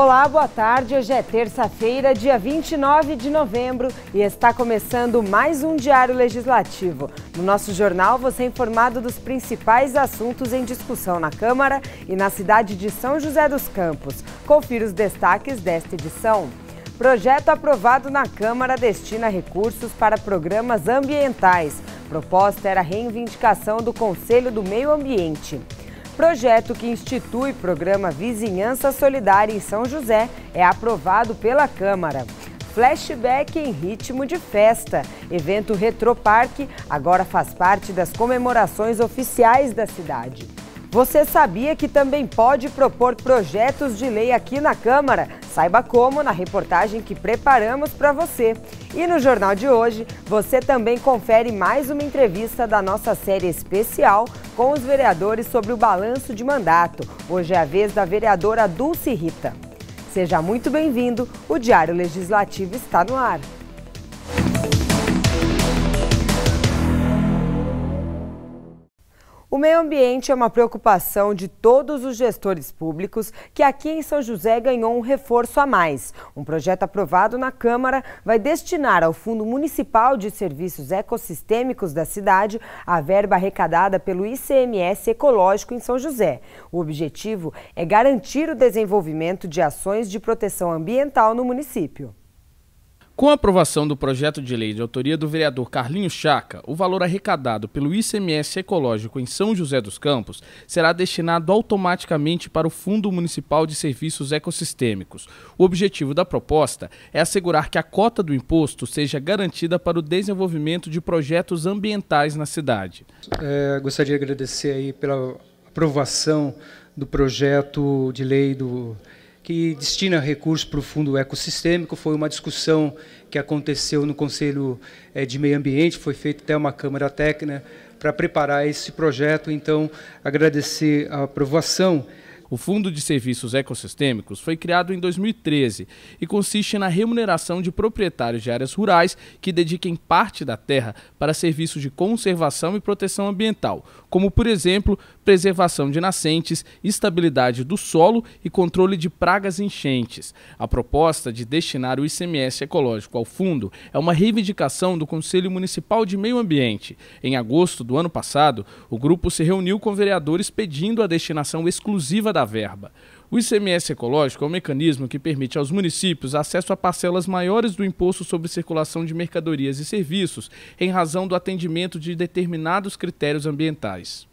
Olá, boa tarde. Hoje é terça-feira, dia 29 de novembro e está começando mais um Diário Legislativo. No nosso jornal, você é informado dos principais assuntos em discussão na Câmara e na cidade de São José dos Campos. Confira os destaques desta edição. Projeto aprovado na Câmara destina recursos para programas ambientais. Proposta era reivindicação do Conselho do Meio Ambiente. Projeto que institui programa Vizinhança Solidária em São José é aprovado pela Câmara. Flashback em ritmo de festa. Evento Retroparque agora faz parte das comemorações oficiais da cidade. Você sabia que também pode propor projetos de lei aqui na Câmara? Saiba como na reportagem que preparamos para você. E no jornal de hoje, você também confere mais uma entrevista da nossa série especial com os vereadores sobre o balanço de mandato. Hoje é a vez da vereadora Dulce Rita. Seja muito bem-vindo, o Diário Legislativo está no ar. O meio ambiente é uma preocupação de todos os gestores públicos que aqui em São José ganhou um reforço a mais. Um projeto aprovado na Câmara vai destinar ao Fundo Municipal de Serviços Ecossistêmicos da cidade a verba arrecadada pelo ICMS Ecológico em São José. O objetivo é garantir o desenvolvimento de ações de proteção ambiental no município. Com a aprovação do projeto de lei de autoria do vereador Carlinho Chaca, o valor arrecadado pelo ICMS Ecológico em São José dos Campos será destinado automaticamente para o Fundo Municipal de Serviços Ecossistêmicos. O objetivo da proposta é assegurar que a cota do imposto seja garantida para o desenvolvimento de projetos ambientais na cidade. É, gostaria de agradecer aí pela aprovação do projeto de lei do que destina recursos para o fundo ecossistêmico. Foi uma discussão que aconteceu no Conselho eh, de Meio Ambiente, foi feita até uma Câmara Técnica para preparar esse projeto. Então, agradecer a aprovação o Fundo de Serviços Ecossistêmicos foi criado em 2013 e consiste na remuneração de proprietários de áreas rurais que dediquem parte da terra para serviços de conservação e proteção ambiental, como, por exemplo, preservação de nascentes, estabilidade do solo e controle de pragas enchentes. A proposta de destinar o ICMS ecológico ao fundo é uma reivindicação do Conselho Municipal de Meio Ambiente. Em agosto do ano passado, o grupo se reuniu com vereadores pedindo a destinação exclusiva da verba. O ICMS ecológico é um mecanismo que permite aos municípios acesso a parcelas maiores do imposto sobre circulação de mercadorias e serviços em razão do atendimento de determinados critérios ambientais.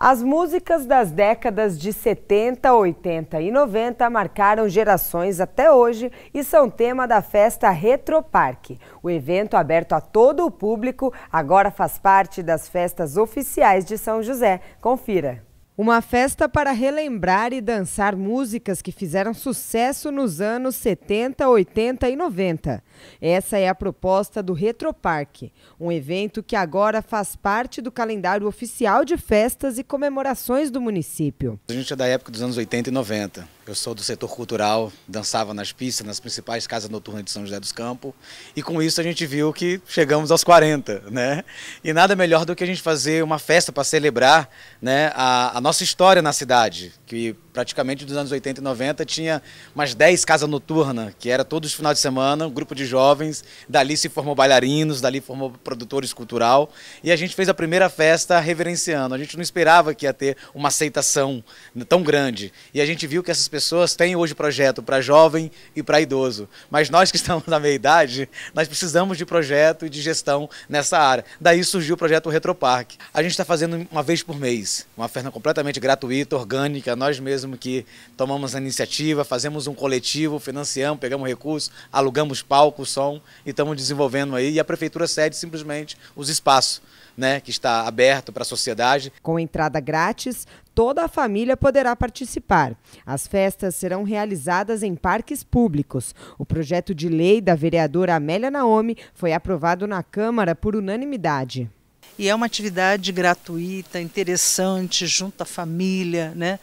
As músicas das décadas de 70, 80 e 90 marcaram gerações até hoje e são tema da festa Retroparque. O evento, aberto a todo o público, agora faz parte das festas oficiais de São José. Confira. Uma festa para relembrar e dançar músicas que fizeram sucesso nos anos 70, 80 e 90. Essa é a proposta do Retroparque, um evento que agora faz parte do calendário oficial de festas e comemorações do município. A gente é da época dos anos 80 e 90. Eu sou do setor cultural, dançava nas pistas, nas principais casas noturnas de São José dos Campos. E com isso a gente viu que chegamos aos 40, né? E nada melhor do que a gente fazer uma festa para celebrar né, a, a nossa história na cidade, que praticamente dos anos 80 e 90 tinha umas 10 casas noturnas, que era todos os finais de semana, um grupo de jovens, dali se formou bailarinos, dali formou produtores cultural, e a gente fez a primeira festa reverenciando. A gente não esperava que ia ter uma aceitação tão grande. E a gente viu que essas pessoas têm hoje projeto para jovem e para idoso, mas nós que estamos na meia idade, nós precisamos de projeto e de gestão nessa área. Daí surgiu o projeto Retropark. A gente está fazendo uma vez por mês, uma festa completamente gratuita, orgânica, nós mesmos mesmo que tomamos a iniciativa, fazemos um coletivo, financiamos, pegamos recursos, alugamos palco, som e estamos desenvolvendo aí. E a prefeitura cede simplesmente os espaços. Né, que está aberto para a sociedade. Com entrada grátis, toda a família poderá participar. As festas serão realizadas em parques públicos. O projeto de lei da vereadora Amélia Naomi foi aprovado na Câmara por unanimidade. E é uma atividade gratuita, interessante, junto à família, né?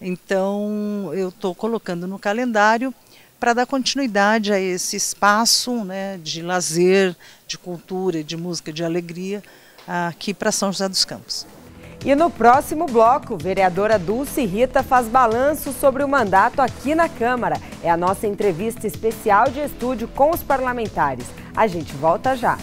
Então, eu estou colocando no calendário para dar continuidade a esse espaço né, de lazer, de cultura, de música, de alegria aqui para São José dos Campos. E no próximo bloco, vereadora Dulce Rita faz balanço sobre o mandato aqui na Câmara. É a nossa entrevista especial de estúdio com os parlamentares. A gente volta já.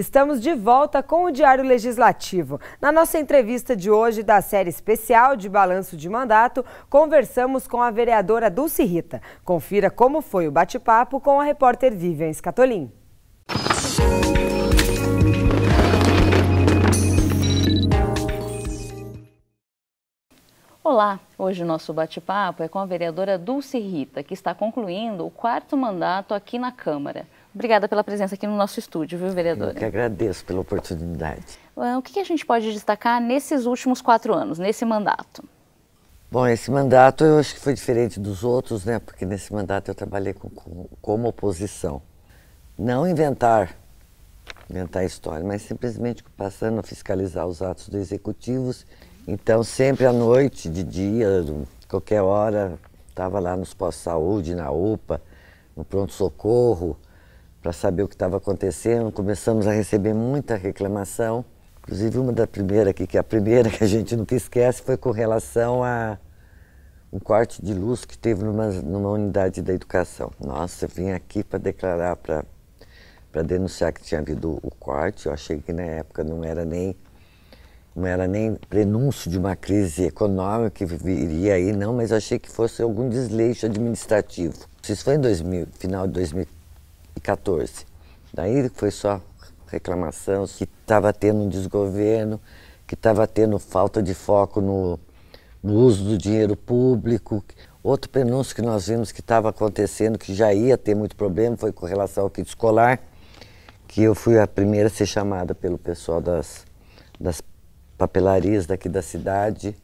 Estamos de volta com o Diário Legislativo. Na nossa entrevista de hoje da série especial de balanço de mandato, conversamos com a vereadora Dulce Rita. Confira como foi o bate-papo com a repórter Vivian Scatolin. Olá, hoje o nosso bate-papo é com a vereadora Dulce Rita, que está concluindo o quarto mandato aqui na Câmara. Obrigada pela presença aqui no nosso estúdio, viu, vereadora? Eu que agradeço pela oportunidade. O que a gente pode destacar nesses últimos quatro anos, nesse mandato? Bom, esse mandato eu acho que foi diferente dos outros, né? Porque nesse mandato eu trabalhei com, com, como oposição. Não inventar, inventar história, mas simplesmente passando a fiscalizar os atos do executivos. Então, sempre à noite, de dia, qualquer hora, estava lá nos pós-saúde, na UPA, no pronto-socorro, para saber o que estava acontecendo. Começamos a receber muita reclamação. Inclusive uma da primeira aqui, que é a primeira que a gente nunca esquece, foi com relação a um corte de luz que teve numa, numa unidade da educação. Nossa, eu vim aqui para declarar, para denunciar que tinha havido o corte. Eu achei que na época não era nem não era nem prenúncio de uma crise econômica que viria aí, não, mas eu achei que fosse algum desleixo administrativo. Isso foi em 2000, final de 2014. 2014. Daí foi só reclamação que estava tendo um desgoverno, que estava tendo falta de foco no, no uso do dinheiro público. Outro prenúncio que nós vimos que estava acontecendo, que já ia ter muito problema, foi com relação ao kit escolar, que eu fui a primeira a ser chamada pelo pessoal das, das papelarias daqui da cidade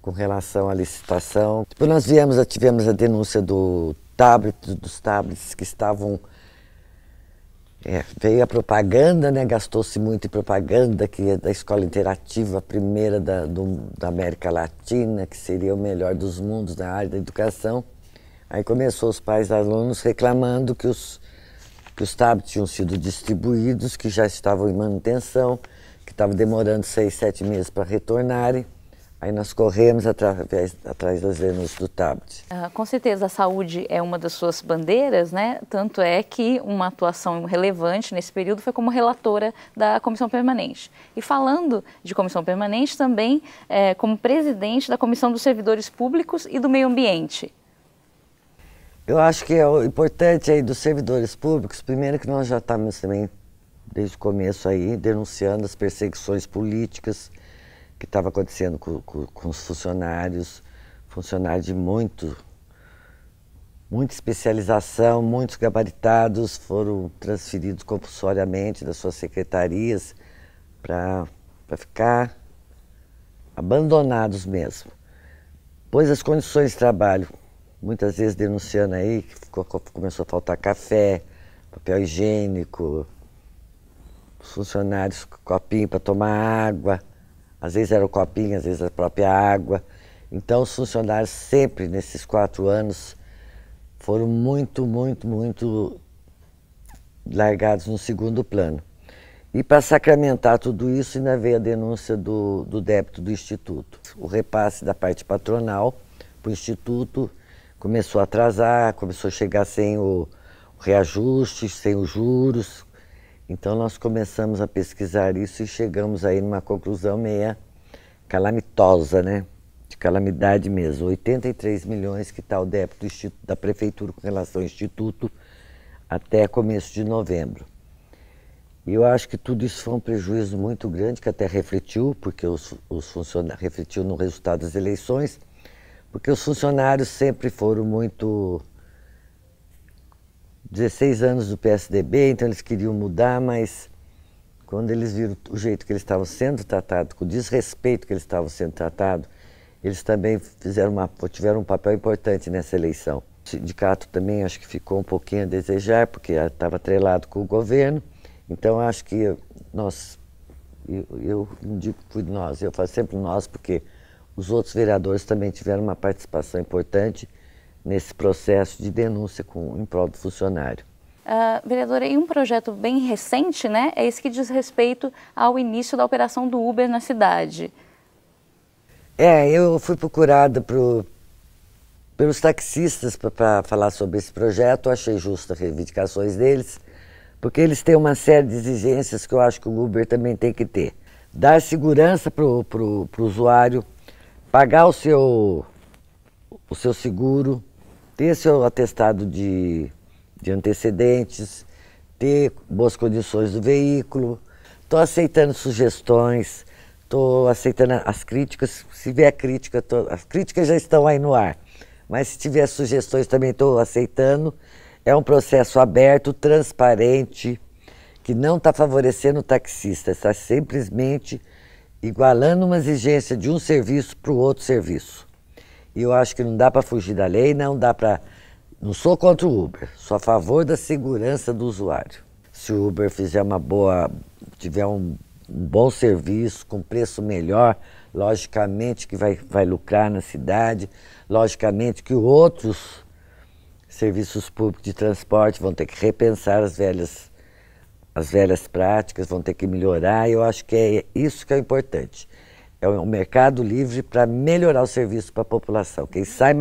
com relação à licitação. Depois nós viemos, tivemos a denúncia do tablet, dos tablets que estavam é, veio a propaganda, né? gastou-se muito em propaganda, que é da escola interativa, a primeira da, do, da América Latina, que seria o melhor dos mundos na área da educação. Aí começou os pais alunos reclamando que os, que os tablets tinham sido distribuídos, que já estavam em manutenção, que estava demorando seis, sete meses para retornarem. Aí nós corremos através, atrás das denúncias do tablet. Ah, com certeza a saúde é uma das suas bandeiras, né? Tanto é que uma atuação relevante nesse período foi como relatora da comissão permanente. E falando de comissão permanente, também é, como presidente da comissão dos servidores públicos e do meio ambiente. Eu acho que é o importante aí dos servidores públicos, primeiro que nós já estamos também desde o começo aí denunciando as perseguições políticas que estava acontecendo com, com, com, os funcionários, funcionários de muito, muita especialização, muitos gabaritados foram transferidos compulsoriamente das suas secretarias para ficar abandonados mesmo. Pois as condições de trabalho, muitas vezes denunciando aí que ficou, começou a faltar café, papel higiênico, os funcionários copinho para tomar água, às vezes era o copinho, às vezes a própria água. Então, os funcionários sempre, nesses quatro anos, foram muito, muito, muito largados no segundo plano. E para sacramentar tudo isso, ainda veio a denúncia do, do débito do Instituto. O repasse da parte patronal para o Instituto começou a atrasar, começou a chegar sem o, o reajuste, sem os juros, então nós começamos a pesquisar isso e chegamos aí numa conclusão meia calamitosa, né? De calamidade mesmo. 83 milhões que está o débito da prefeitura com relação ao instituto até começo de novembro. E eu acho que tudo isso foi um prejuízo muito grande que até refletiu, porque os, os funcionários refletiu no resultado das eleições, porque os funcionários sempre foram muito 16 anos do PSDB, então eles queriam mudar, mas quando eles viram o jeito que eles estavam sendo tratados, com o desrespeito que eles estavam sendo tratados, eles também fizeram uma, tiveram um papel importante nessa eleição. O sindicato também acho que ficou um pouquinho a desejar, porque estava atrelado com o governo. Então acho que nós, eu, não digo que fui nós, eu faço sempre nós, porque os outros vereadores também tiveram uma participação importante nesse processo de denúncia com, em prol do funcionário. Uh, vereadora, e um projeto bem recente, né, é esse que diz respeito ao início da operação do Uber na cidade. É, eu fui procurada pro, pelos taxistas para falar sobre esse projeto, achei justo as reivindicações deles, porque eles têm uma série de exigências que eu acho que o Uber também tem que ter. Dar segurança para o usuário, pagar o seu, o seu seguro, ter seu atestado de de antecedentes, ter boas condições do veículo. Estou aceitando sugestões, estou aceitando as críticas. Se vier crítica, tô, as críticas já estão aí no ar, mas se tiver sugestões também estou aceitando. É um processo aberto, transparente, que não está favorecendo o taxista, está simplesmente igualando uma exigência de um serviço para o outro serviço. E eu acho que não dá para fugir da lei, não dá para não sou contra o Uber, sou a favor da segurança do usuário. Se o Uber fizer uma boa, tiver um, um bom serviço, com preço melhor, logicamente que vai, vai lucrar na cidade, logicamente que outros serviços públicos de transporte vão ter que repensar as velhas, as velhas práticas, vão ter que melhorar, e eu acho que é isso que é importante. É um mercado livre para melhorar o serviço para a população. Quem sai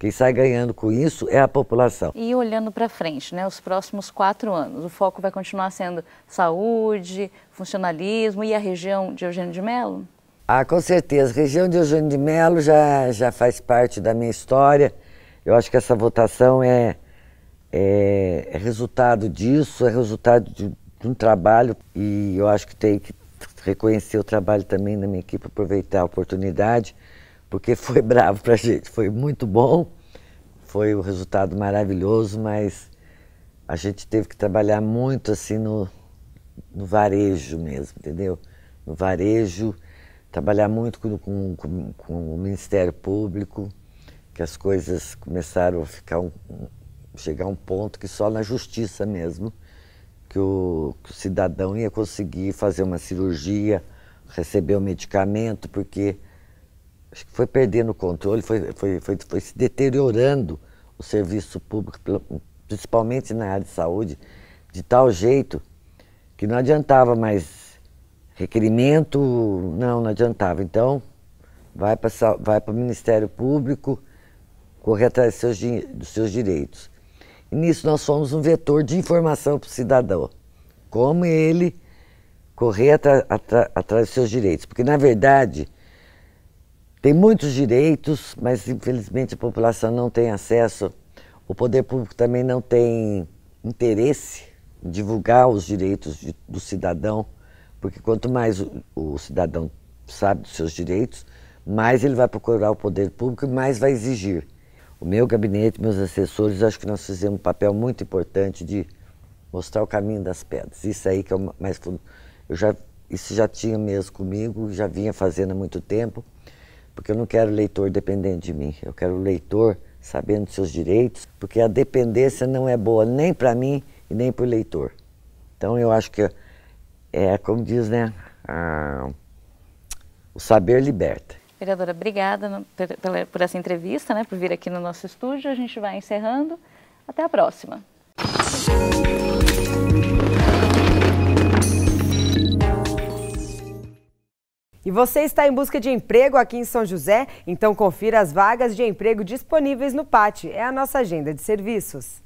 quem sai ganhando com isso é a população. E olhando para frente, né, os próximos quatro anos, o foco vai continuar sendo saúde, funcionalismo e a região de Eugênio de Melo? Ah, com certeza. A região de Eugênio de Melo já, já faz parte da minha história. Eu acho que essa votação é, é, é resultado disso, é resultado de, de um trabalho e eu acho que tem que reconhecer o trabalho também da minha equipe, aproveitar a oportunidade porque foi bravo para a gente, foi muito bom, foi um resultado maravilhoso, mas a gente teve que trabalhar muito assim no, no varejo mesmo, entendeu? No varejo, trabalhar muito com, com, com, o Ministério Público, que as coisas começaram a ficar um, chegar a um ponto que só na justiça mesmo que o, que o cidadão ia conseguir fazer uma cirurgia, receber o um medicamento, porque acho que foi perdendo o controle, foi, foi, foi, foi se deteriorando o serviço público, principalmente na área de saúde, de tal jeito que não adiantava mais requerimento, não, não adiantava. Então, vai para vai o Ministério Público correr atrás dos seus, dos seus direitos. Nisso nós fomos um vetor de informação para o cidadão. Como ele correr atrás dos seus direitos. Porque, na verdade, tem muitos direitos, mas infelizmente a população não tem acesso. O poder público também não tem interesse em divulgar os direitos de, do cidadão, porque quanto mais o, o cidadão sabe dos seus direitos, mais ele vai procurar o poder público e mais vai exigir. O meu gabinete, meus assessores, acho que nós fizemos um papel muito importante de mostrar o caminho das pedras. Isso aí que é o mais eu já isso já tinha mesmo comigo, já vinha fazendo há muito tempo porque eu não quero leitor dependente de mim. Eu quero leitor sabendo seus direitos, porque a dependência não é boa nem para mim e nem para o leitor. Então eu acho que é como diz, né? A, o saber liberta. Vereadora, obrigada por, por essa entrevista, né, por vir aqui no nosso estúdio. A gente vai encerrando. Até a próxima. E você está em busca de emprego aqui em São José? Então confira as vagas de emprego disponíveis no PAT. É a nossa agenda de serviços.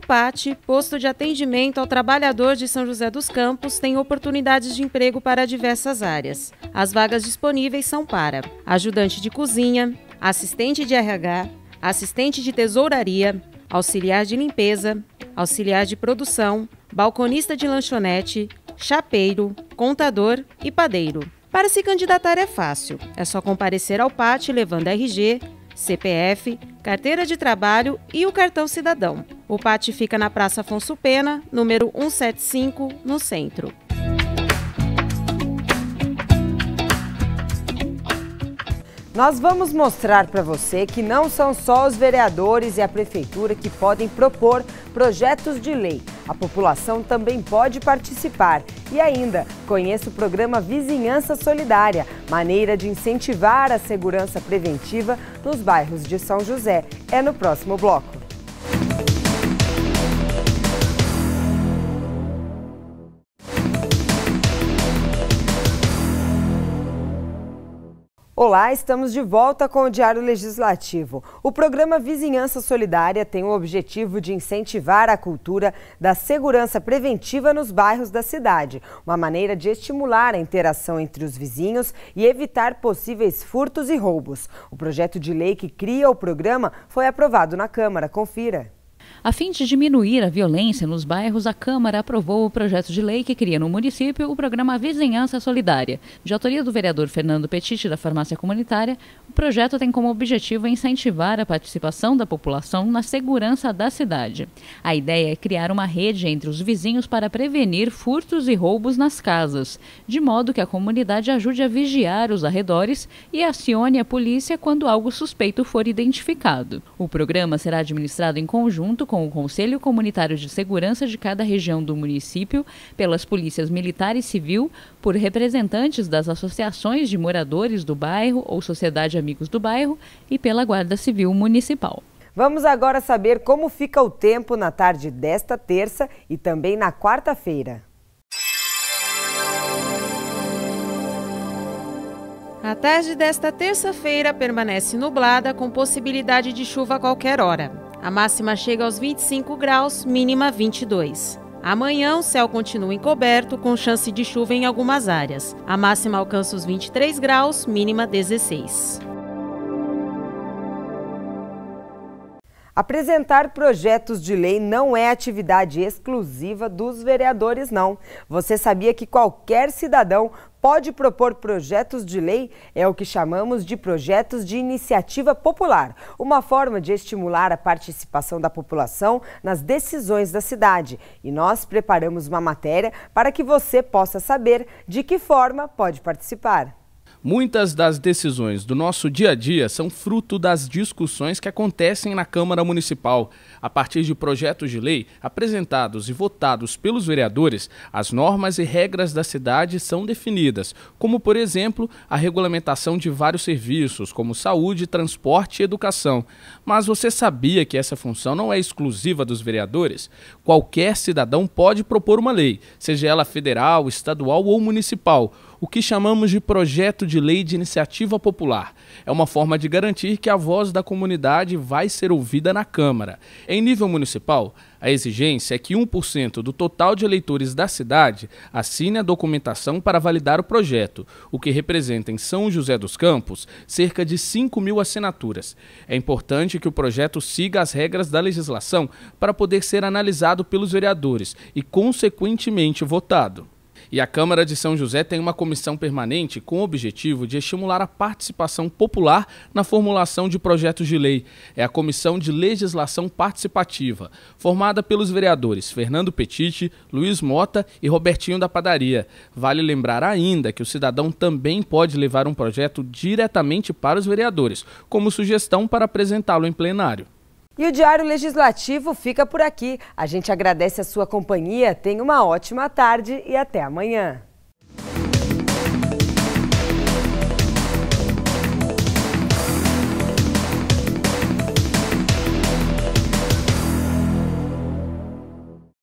O PAT, posto de atendimento ao trabalhador de São José dos Campos, tem oportunidades de emprego para diversas áreas. As vagas disponíveis são para ajudante de cozinha, assistente de RH, assistente de tesouraria, auxiliar de limpeza, auxiliar de produção, balconista de lanchonete, chapeiro, contador e padeiro. Para se candidatar é fácil. É só comparecer ao PAT levando RG, CPF, carteira de trabalho e o cartão cidadão. O PAT fica na Praça Afonso Pena, número 175, no centro. Nós vamos mostrar para você que não são só os vereadores e a prefeitura que podem propor projetos de lei. A população também pode participar. E ainda, conheça o programa Vizinhança Solidária, maneira de incentivar a segurança preventiva nos bairros de São José. É no próximo bloco. Olá, estamos de volta com o Diário Legislativo. O programa Vizinhança Solidária tem o objetivo de incentivar a cultura da segurança preventiva nos bairros da cidade, uma maneira de estimular a interação entre os vizinhos e evitar possíveis furtos e roubos. O projeto de lei que cria o programa foi aprovado na Câmara. Confira. A fim de diminuir a violência nos bairros, a Câmara aprovou o projeto de lei que cria no município o programa Vizinhança Solidária. De autoria do vereador Fernando Petit, da Farmácia Comunitária, o projeto tem como objetivo incentivar a participação da população na segurança da cidade. A ideia é criar uma rede entre os vizinhos para prevenir furtos e roubos nas casas, de modo que a comunidade ajude a vigiar os arredores e acione a polícia quando algo suspeito for identificado. O programa será administrado em conjunto com o Conselho Comunitário de Segurança de cada região do município, pelas polícias militar e civil, por representantes das associações de moradores do bairro ou Sociedade Amigos do Bairro e pela Guarda Civil Municipal. Vamos agora saber como fica o tempo na tarde desta terça e também na quarta-feira. A tarde desta terça-feira permanece nublada com possibilidade de chuva a qualquer hora. A máxima chega aos 25 graus, mínima 22. Amanhã o céu continua encoberto, com chance de chuva em algumas áreas. A máxima alcança os 23 graus, mínima 16. Apresentar projetos de lei não é atividade exclusiva dos vereadores, não. Você sabia que qualquer cidadão pode propor projetos de lei? É o que chamamos de projetos de iniciativa popular, uma forma de estimular a participação da população nas decisões da cidade. E nós preparamos uma matéria para que você possa saber de que forma pode participar. Muitas das decisões do nosso dia a dia são fruto das discussões que acontecem na Câmara Municipal. A partir de projetos de lei apresentados e votados pelos vereadores, as normas e regras da cidade são definidas, como, por exemplo, a regulamentação de vários serviços, como saúde, transporte e educação. Mas você sabia que essa função não é exclusiva dos vereadores? Qualquer cidadão pode propor uma lei, seja ela federal, estadual ou municipal o que chamamos de projeto de lei de iniciativa popular. É uma forma de garantir que a voz da comunidade vai ser ouvida na Câmara. Em nível municipal, a exigência é que 1% do total de eleitores da cidade assine a documentação para validar o projeto, o que representa em São José dos Campos cerca de 5 mil assinaturas. É importante que o projeto siga as regras da legislação para poder ser analisado pelos vereadores e, consequentemente, votado. E a Câmara de São José tem uma comissão permanente com o objetivo de estimular a participação popular na formulação de projetos de lei. É a Comissão de Legislação Participativa, formada pelos vereadores Fernando Petiti, Luiz Mota e Robertinho da Padaria. Vale lembrar ainda que o cidadão também pode levar um projeto diretamente para os vereadores, como sugestão para apresentá-lo em plenário. E o Diário Legislativo fica por aqui. A gente agradece a sua companhia, tenha uma ótima tarde e até amanhã.